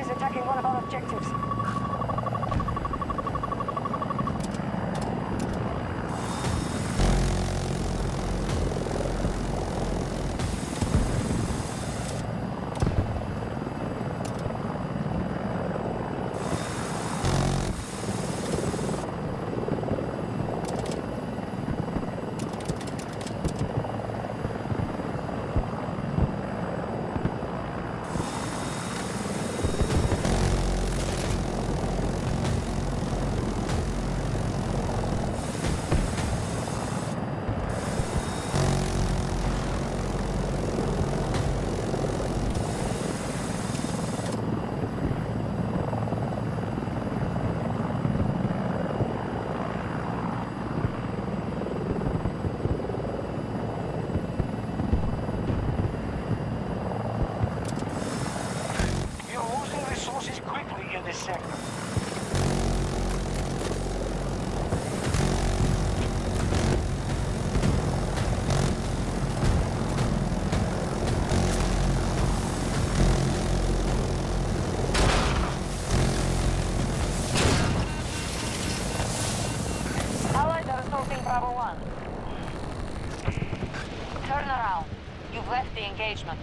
is attacking one of our objectives. Corral. You've left the engagement.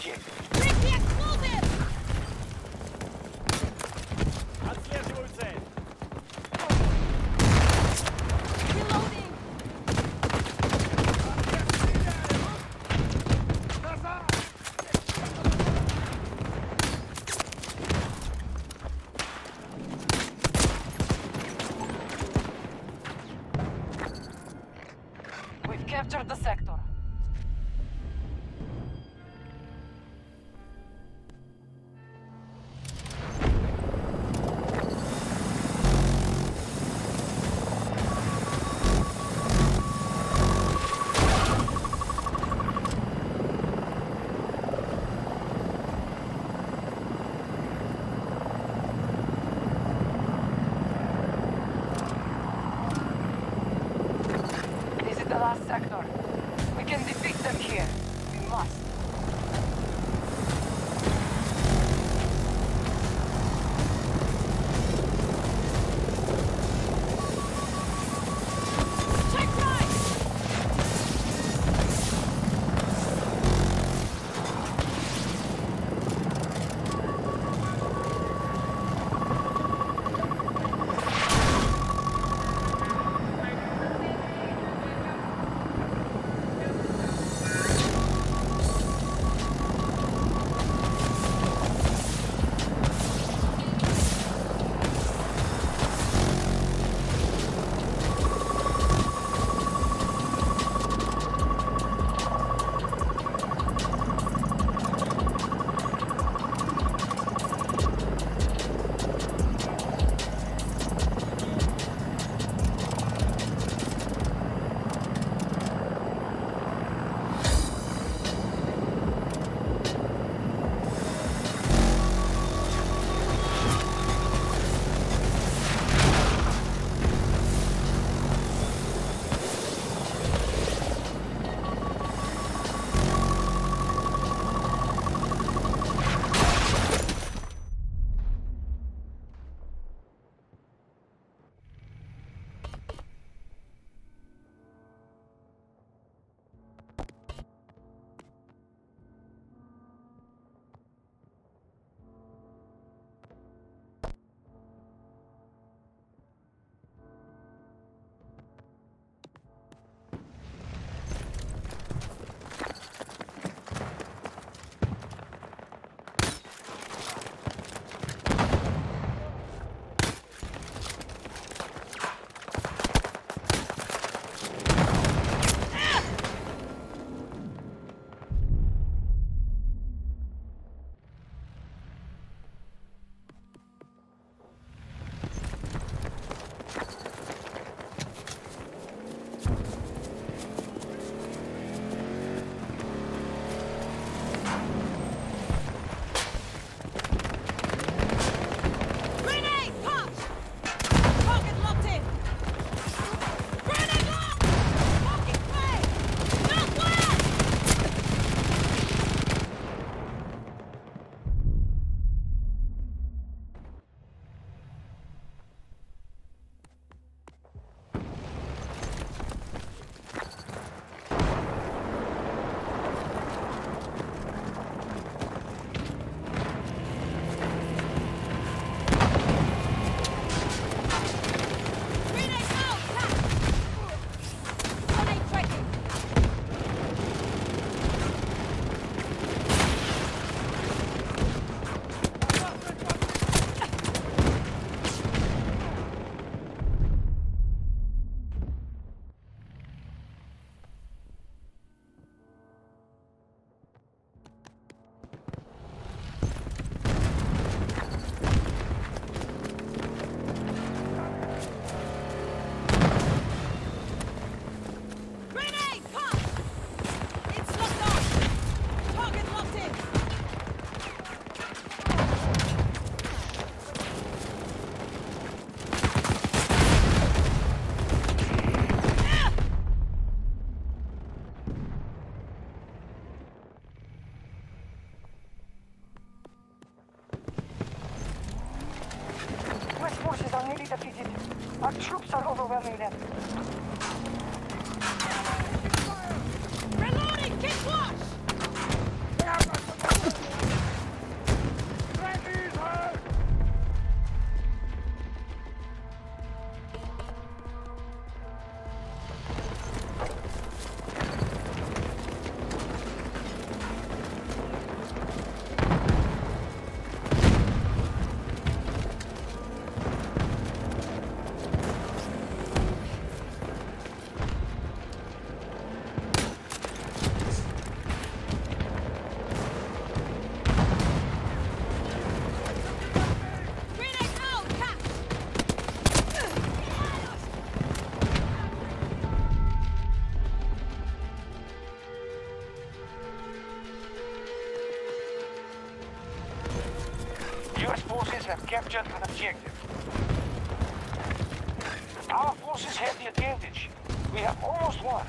objective. lost. defeated. Our troops are overwhelming them. Captured an objective. Our forces have the advantage. We have almost won.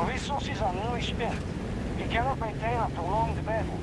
Our resources are nearly spent. We cannot maintain a prolonged battle.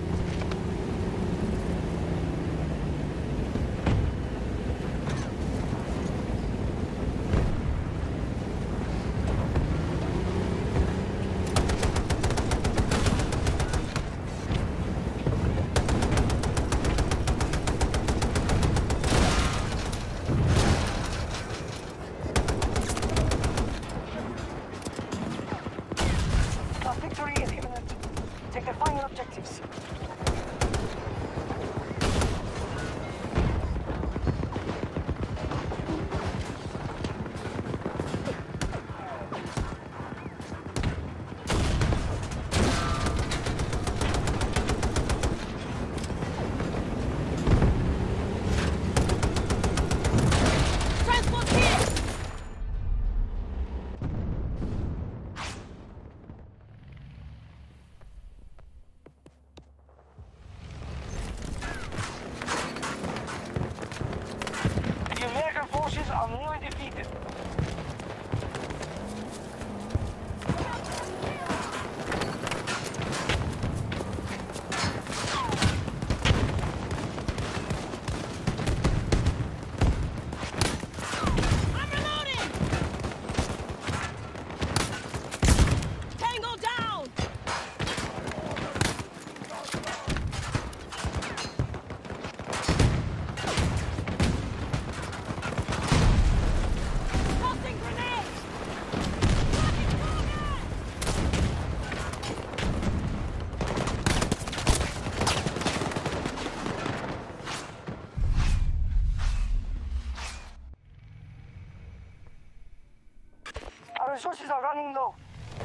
Resources are running low.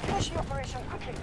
Finish the operation quickly.